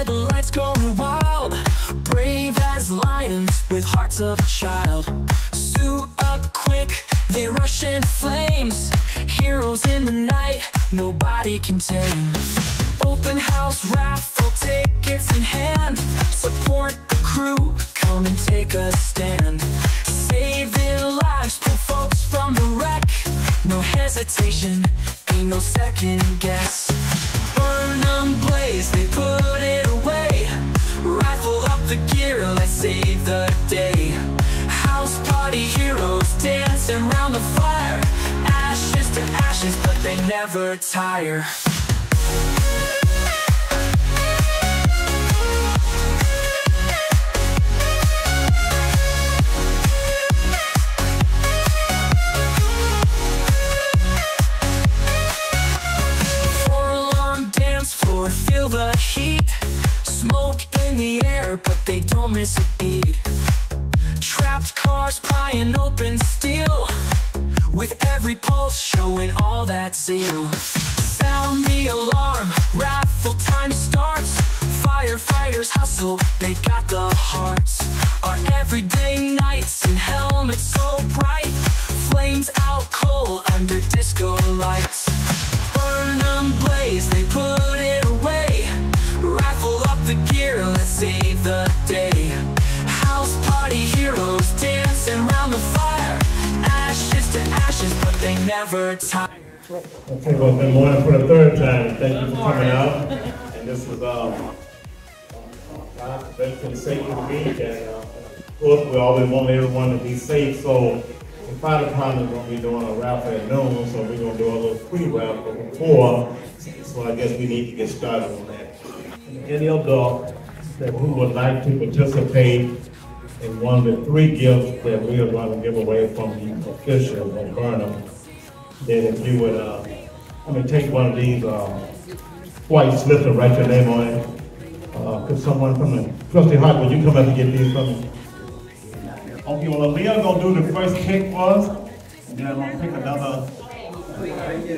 red lights going wild Brave as lions with hearts of a child. Suit up quick, they rush in flames. Heroes in the night, nobody can tame. Open house raffle, tickets in hand. Support the crew, come and take a stand. Save their lives, pull folks from the wreck. No hesitation, ain't no second guess. Burn them blaze, they put it Rifle up the gear, let's save the day. House party heroes dancing round the fire. Ashes to ashes, but they never tire Firefighters hustle, they got the hearts. Our everyday nights in helmets so bright. Flames out cold under disco lights. Burn them blaze, they put it away. Rifle up the gear, let's save the day. House party heroes dancing round the fire. Ashes to ashes, but they never tire. Okay, well, good morning for the third time. Thank you for coming out. And this is, um, uh, Veteran Safety Week, and, uh, of course, we always want everyone to be safe, so the fire department's gonna be doing a raffle at noon, so we're gonna do a little pre-raffle before, so I guess we need to get started on that. Any adult that who would like to participate in one of the three gifts that we are gonna give away from the officials of Burnham, then if you would, uh, I'm take one of these, uh, white slips and write your name on it. Uh, could someone from the, trustee Hart, would you come up and get these from me? Okay, well, Leah gonna do the first pick for us, and then I'm gonna pick another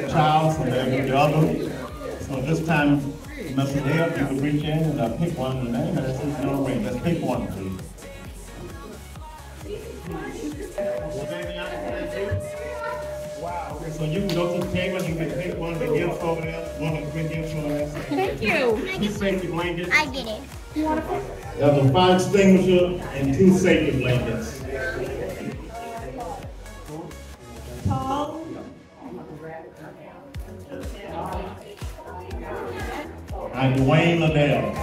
child, so then the other. So this time, Mr. Dale, you could reach in and uh, pick one name, and ring, let's pick one, please. So you can go to the table, you can pick one of the gifts over there, one of the three gifts over there. Thank you. Two safety blankets. I get it. You want There's a fire extinguisher and two safety blankets. Paul? And Dwayne Liddell.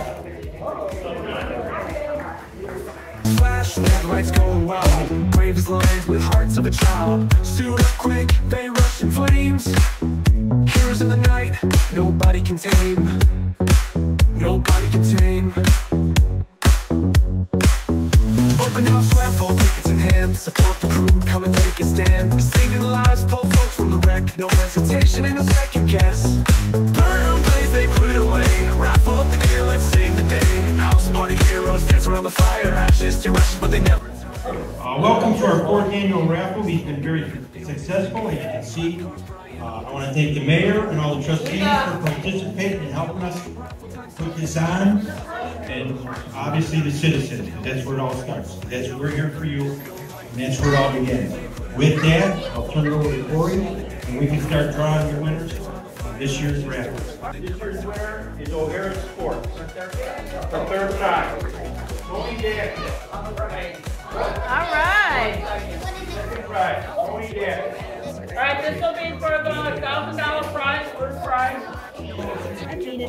Flash, red lights going wild Brave as with hearts of a child Suit up quick, they rush in flames Heroes in the night, nobody can tame raffle. We've been very successful, as you can see. Uh, I want to thank the mayor and all the trustees for participating and helping us put this on. And obviously the citizens, that's where it all starts. That's, we're here for you, and that's where it all begins. With that, I'll turn it over to Corey, and we can start drawing your winners of this year's raffle. This year's winner is O'Hara Sports. For third time. Tony Gaffney. All right. Right,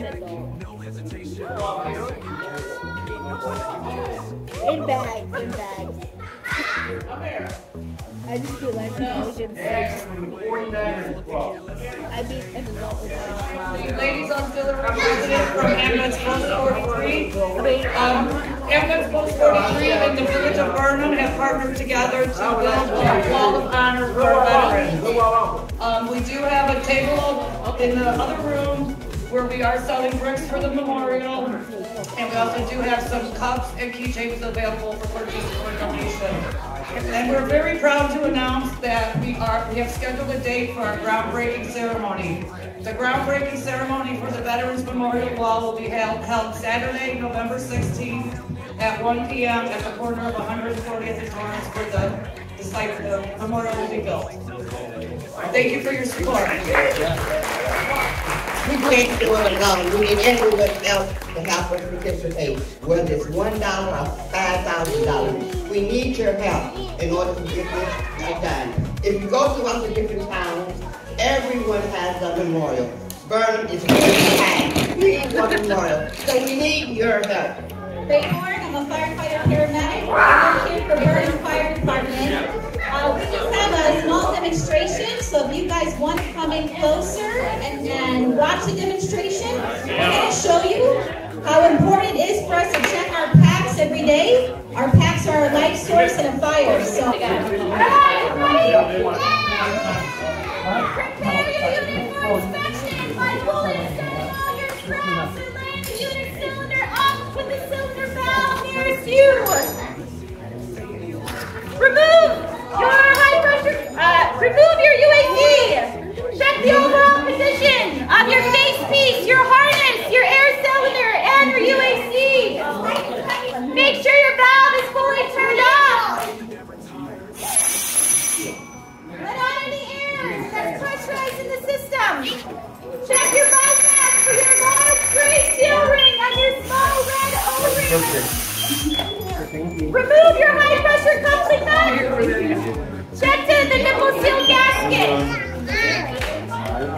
In bags, in bags. I just feel like should say. I mean, an adult with a Ladies auxiliary president from ambulance post forty-three. Um, ambulance post forty-three and the village of Burnham have partnered together to build a wall of honor for veterans. Um, we do have a table in the other room where we are selling bricks for the memorial. And we also do have some cups and keychains available for purchase or donation. And we're very proud to announce that we are, we have scheduled a date for our groundbreaking ceremony. The groundbreaking ceremony for the Veterans Memorial Wall will be held, held Saturday, November 16th at 1 PM at the corner of 140th and Torrence where the, the site, the memorial will be built. Thank you for your support. We can't do it alone. We need everyone else to help us participate, whether it's one dollar or five thousand dollars. We need your help in order to get this done. If you go throughout the different towns, everyone has a memorial. Burnham is behind. We need one memorial, so we need your help. Ray Horn, I'm a firefighter paramedic. I work here for Burnham Fire Department. Uh, small demonstration, so if you guys want to come in closer and, and watch the demonstration, we're gonna show you how important it is for us to check our packs every day. Our packs are our life source and a fire, so. Prepare your unit for inspection by all Remove your high pressure coupling nut. Check to the nipple seal gasket.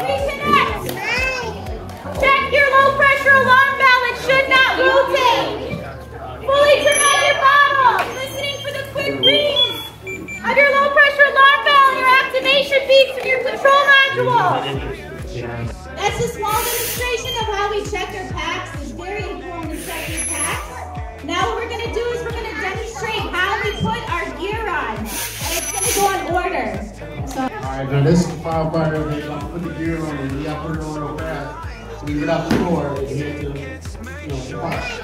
Reconnect. Check your low pressure alarm valve. It should not rotate. Fully turn on your bottle. Listening for the quick rings of your low pressure alarm valve, your activation beeps of your control module. That's a small demonstration of how we check our packs. It's very important Now what we're gonna do is we're gonna demonstrate how we put our gear on. And it's gonna go in order. So Alright, now this is the firefighter, they gonna put the gear on and you gotta put it on real fast. So we get out the door and get to, you know, the fire.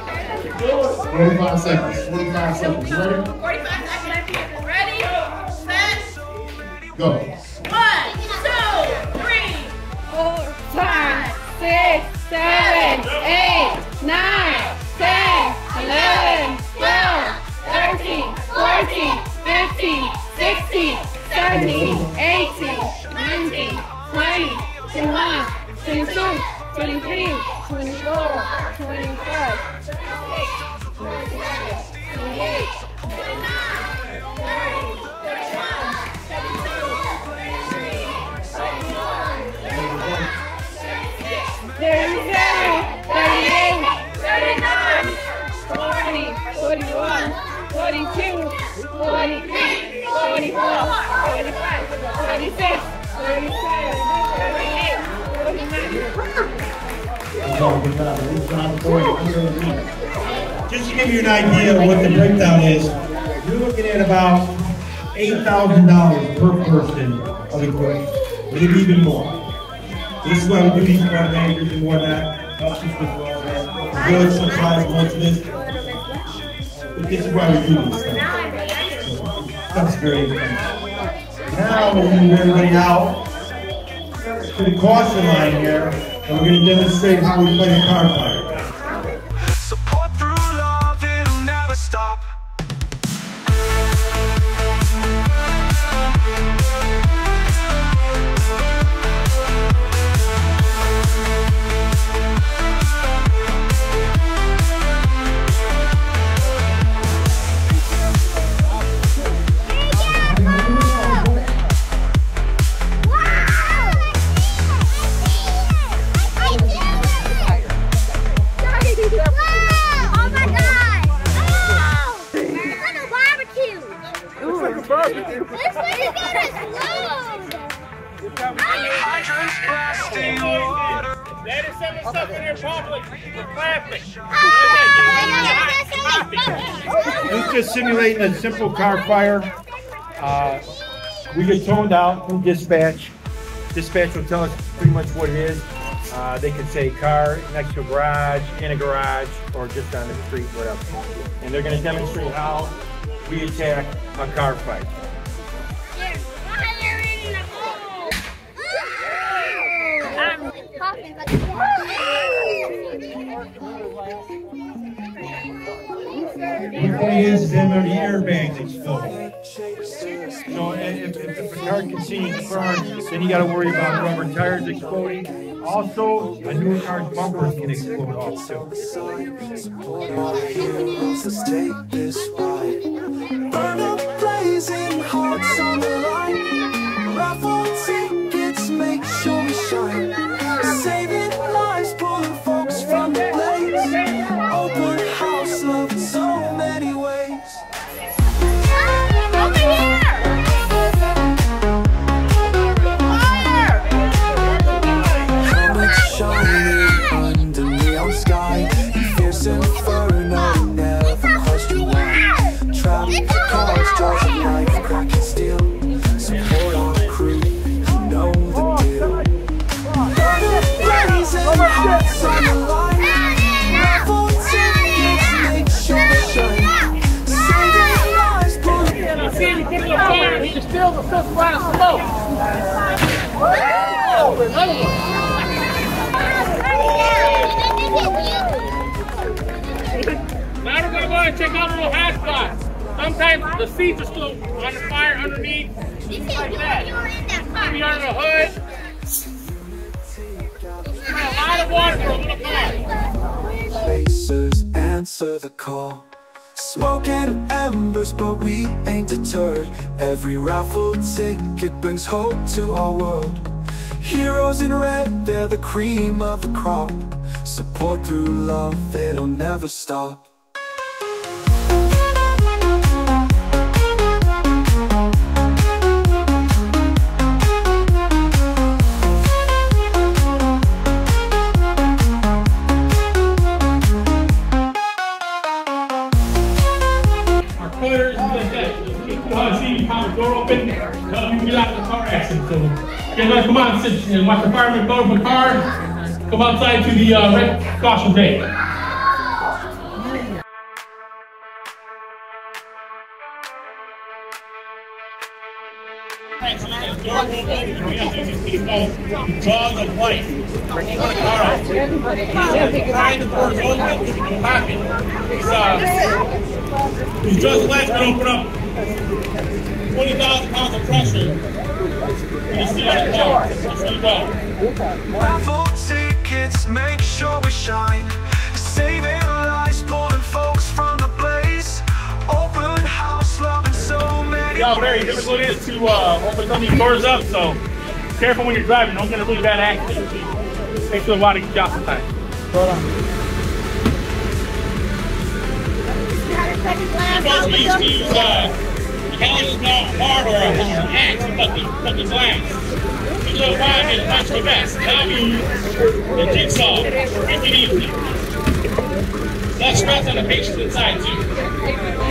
Forty-five seconds, forty-five seconds, ready? 45 seconds. Ready, set, Go. 49. Just to give you an idea of what the breakdown is, you're looking at about eight thousand dollars per person of equipment, maybe even more. This is why we do these front managers and whatnot, helps us all that. Village supplies most of this. But this is why we do this stuff. That's very important. Now, we're gonna move everybody out to the caution line here, and we're gonna demonstrate how we play a car fire. It's just simulating a simple car fire. Uh, we get toned out from dispatch. Dispatch will tell us pretty much what it is. Uh, they can say car next to a garage, in a garage, or just on the street, whatever. And they're going to demonstrate how we attack a car fight. What funny is then are the airbags explode. So if, if, if a car continues to burn, then you got to worry about rubber tires exploding. Also, a new car's bumpers can explode off too. Let's take this ride. Burn up blazing hearts on the line. Raffle feels the fifth round of smoke. Now we're gonna go and check out a little hot spots. Sometimes the seats are still on the fire underneath. Things like that. Maybe under the hood. A lot of water for a little car. Faces answer the call. Smoke and embers, but we ain't deterred. Every raffle ticket brings hope to our world. Heroes in red, they're the cream of the crop. Support through love, it'll never stop. Like that. Uh, see, the door open, uh, you get out of the car accident. So, guys come and sit, and watch the fireman go from the car, come outside to the, uh, caution tape. Jaws of life. Alright. Uh, these jaws of life can open up 20,000 pounds of pressure. You see on the car. You see the car. Raffle tickets, make sure we shine. Saving lives, pulling folks from the blaze. Open house, loving so many Yeah, very difficult it is to uh, open some of these doors up, so careful when you're driving. Don't get in a really bad accident. Takes a while to get you out sometimes. Supposed to use, use uh, Kelly's bar or axe cut the, cut the glass. The use the jigsaw. Easy. Stress on the patients inside too.